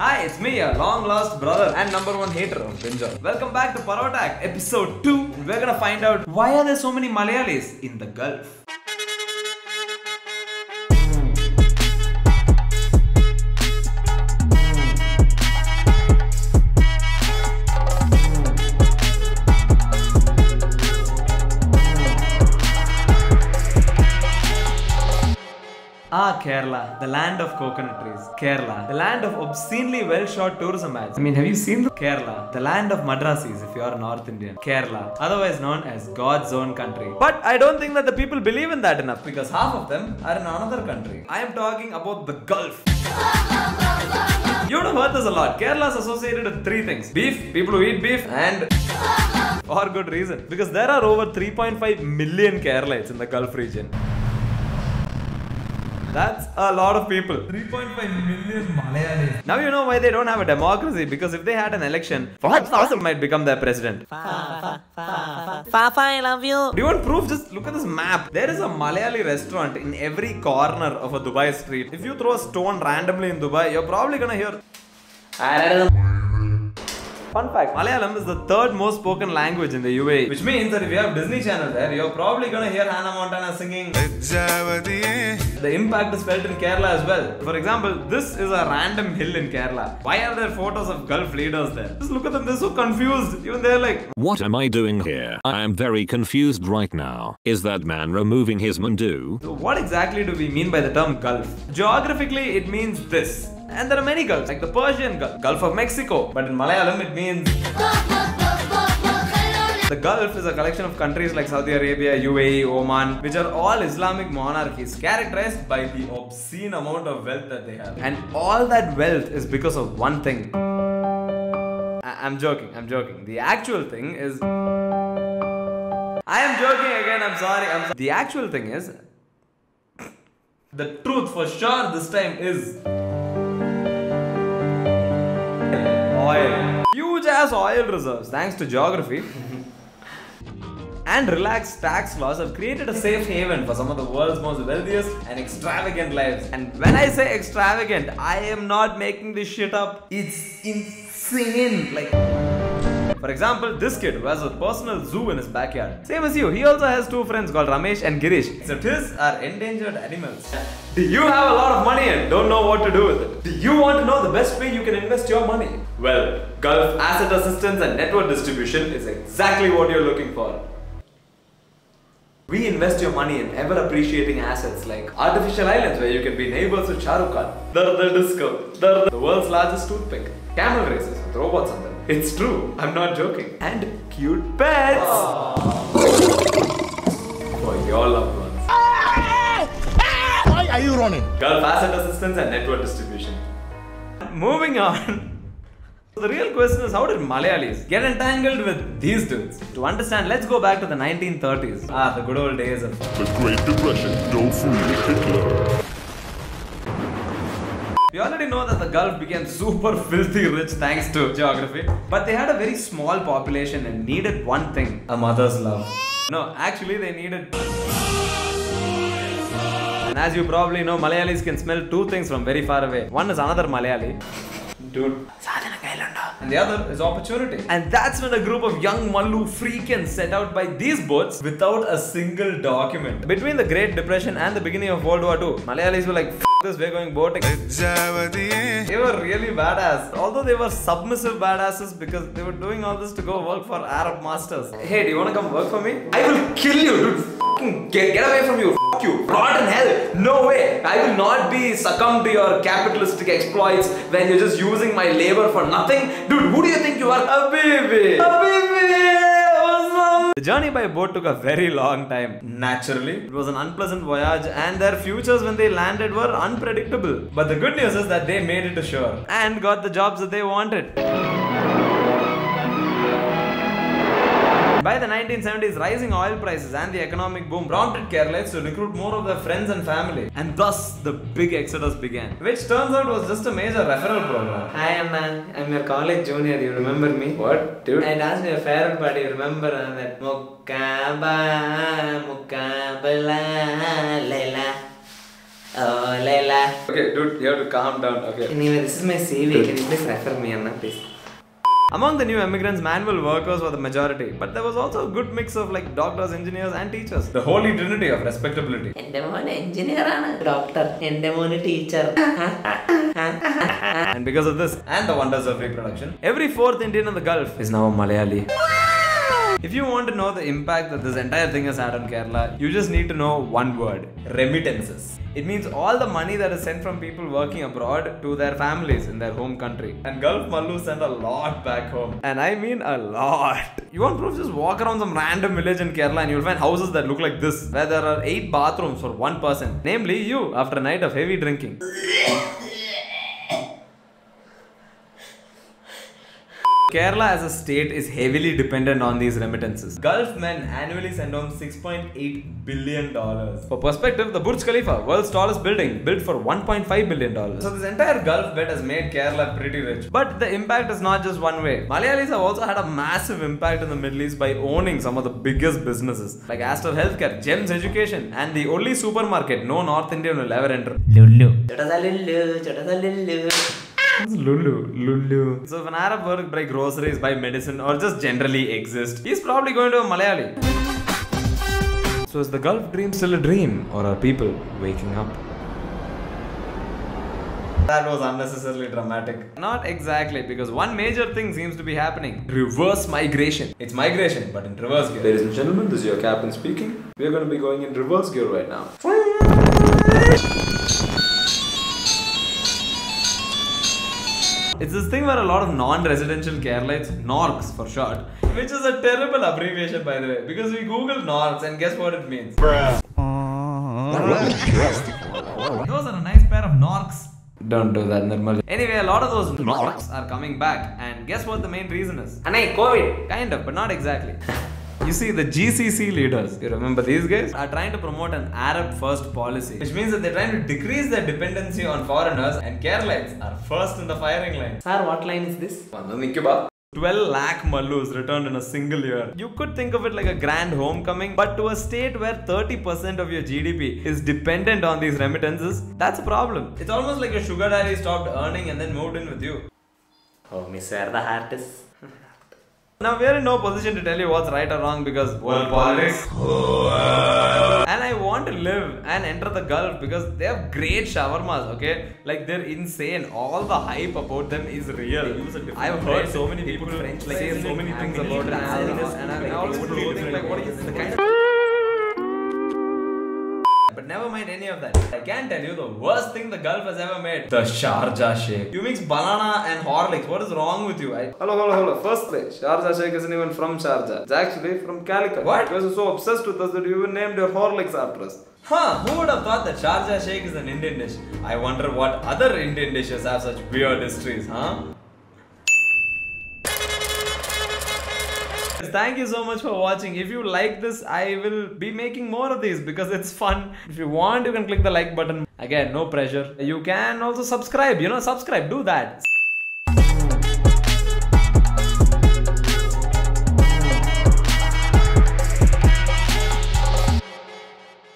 Hi, it's me, your long lost brother and number one hater Binjal. Welcome back to Parotta Act, episode 2. We're gonna find out why are there so many Malayalis in the Gulf. Kerala, the land of coconut trees. Kerala, the land of obscenely well shot tourism ads. I mean, have you seen the Kerala, the land of madrasis if you are North Indian. Kerala, otherwise known as God's own country. But I don't think that the people believe in that enough because half of them are in another country. I am talking about the Gulf. You would have heard this a lot. Kerala is associated with three things beef, people who eat beef, and for good reason. Because there are over 3.5 million Keralites in the Gulf region. That's a lot of people. 3.5 million Malayalis. Now you know why they don't have a democracy because if they had an election, Fahadh Faasil might become their president. Fafa, I love you. Do you want proof? Just look at this map. There is a Malayali restaurant in every corner of a Dubai street. If you throw a stone randomly in Dubai, you're probably gonna hear. Fun fact Malayalam is the third most spoken language in the UAE, which means that if you have Disney Channel there, you're probably gonna hear Hannah Montana singing. The impact is felt in Kerala as well. For example, this is a random hill in Kerala. Why are there photos of Gulf leaders there? Just look at them, they're so confused. Even they're like, What am I doing here? I am very confused right now. Is that man removing his mundu? So what exactly do we mean by the term Gulf? Geographically, it means this. And there are many Gulfs, like the Persian Gulf, Gulf of Mexico. But in Malayalam, it means the Gulf is a collection of countries like Saudi Arabia, UAE, Oman, which are all Islamic monarchies characterized by the obscene amount of wealth that they have. And all that wealth is because of one thing. I- I'm joking, I'm joking. The actual thing is. I am joking again, I'm sorry. I'm so- the actual thing is. The truth for sure this time is. Oil. Huge ass oil reserves thanks to geography. and relaxed tax laws have created a safe haven for some of the world's most wealthiest and extravagant lives. And when I say extravagant, I am not making this shit up. It's insane. Like. For example, this kid who has a personal zoo in his backyard. Same as you, he also has two friends called Ramesh and Girish. Except his are endangered animals. Do you have a lot of money know what to do with it? Do you want to know the best way you can invest your money? Well, Gulf Asset Assistance and Network Distribution is exactly what you're looking for. We invest your money in ever appreciating assets like artificial islands where you can be neighbors with Shah Rukh Khan, the, the disco, the, the world's largest toothpick, camel races with robots on them. It's true, I'm not joking. And cute pets for your. Why are you running? Gulf Asset Assistance and Network Distribution. Moving on. So the real question is how did Malayalis get entangled with these dudes? To understand, let's go back to the 1930s. Ah, the good old days of The Great Depression. Don't fool Hitler. We already know that the Gulf became super filthy rich thanks to geography, but they had a very small population and needed one thing a mother's love. No, actually, they needed. And as you probably know, Malayalis can smell two things from very far away. One is another Malayali. Dude. And the other is opportunity. And that's when a group of young Mallu freakins set out by these boats without a single document. Between the Great Depression and the beginning of World War II, Malayalis were like, F this, we're going boating. They were really badass. Although they were submissive badasses because they were doing all this to go work for Arab masters. Hey, do you wanna come work for me? I will kill you, dude. F***ing Get, get away from you. F you. Rot in hell. No way. I will not be succumb to your capitalistic exploits when you're just using my labor for nothing. Dude, who do you think you are? Habibi. Habibi. Awesome. The journey by boat took a very long time. Naturally, it was an unpleasant voyage, and their futures when they landed were unpredictable. But the good news is that they made it to shore and got the jobs that they wanted. By the 1970s, rising oil prices and the economic boom prompted Keralites to recruit more of their friends and family, and thus the big exodus began, which turns out was just a major referral program. Hi, Anna. I'm your college junior. You remember me? What, dude? I danced in your farewell party. Remember uh, that Mukaba, Mukabala, Lela. Oh, Layla. Okay, dude, you have to calm down. Okay. Anyway, this is my CV. Can you please refer me, Anna, please? Among the new immigrants, manual workers were the majority, but there was also a good mix of like doctors, engineers, and teachers. The holy trinity of respectability. എന്റെ മോൻ engineer ആണ് doctor എന്റെ മോന് teacher And because of this and the wonders of reproduction, every fourth Indian in the Gulf is now a Malayali. If you want to know the impact that this entire thing has had on Kerala, you just need to know one word remittances. It means all the money that is sent from people working abroad to their families in their home country. And Gulf Mallu send a lot back home. And I mean a lot. You want proof? Just walk around some random village in Kerala and you'll find houses that look like this, where there are eight bathrooms for one person, namely you, after a night of heavy drinking. Kerala as a state is heavily dependent on these remittances. Gulf men annually send home $6.8 billion. For perspective, the Burj Khalifa, world's tallest building, built for $1.5 billion. So this entire Gulf bet has made Kerala pretty rich. But the impact is not just one way. Malayalis have also had a massive impact in the Middle East by owning some of the biggest businesses like Aster Healthcare, Gems Education, and the only supermarket no North Indian will ever enter. Lulu. It's Lulu. Lulu. So if an Arab worker buy groceries, buy medicine or just generally exist, he's probably going to a Malayali. So is the Gulf dream still a dream or are people waking up? That was unnecessarily dramatic. Not exactly, because one major thing seems to be happening. Reverse migration. It's migration, but in reverse gear. Ladies and gentlemen, this is your captain speaking. We are going to be going in reverse gear right now. It's this thing where a lot of non-residential Keralites, NORKs for short, which is a terrible abbreviation by the way, because we Google NORKs and guess what it means? Bruh. those are a nice pair of NORKs. Don't do that, Nirmal. Anyway, a lot of those NORKs are coming back and guess what the main reason is? Anay, COVID. Kind of, but not exactly. You see, the GCC leaders, you remember these guys, are trying to promote an Arab first policy, which means that they're trying to decrease their dependency on foreigners, and Keralites are first in the firing line. Sir, what line is this? 12 lakh mallus returned in a single year. You could think of it like a grand homecoming, but to a state where 30% of your GDP is dependent on these remittances, that's a problem. It's almost like your sugar daddy stopped earning and then moved in with you. Oh, Miss Where The heart is. Now we are in no position to tell you what's right or wrong because world politics. And I want to live and enter the Gulf because they have great shawarmas, okay? Like they're insane. All the hype about them is real. I've heard so many people French like say so many things about it. And I always think like what is the kind of never mind any of that. I can tell you the worst thing the Gulf has ever made. The Sharjah Shake. You mix banana and Horlicks. What is wrong with you? I... Hello, hello, hello. First place, Sharjah Shake isn't even from Sharjah. It's actually from Calicut. What? You guys are so obsessed with us that you even named your Horlicks after us. Huh, who would have thought that Sharjah Shake is an Indian dish? I wonder what other Indian dishes have such weird histories, huh? Thank you so much for watching. If you like this, I will be making more of these because it's fun. If you want, you can click the like button. Again, no pressure. You can also subscribe, you know, subscribe, do that.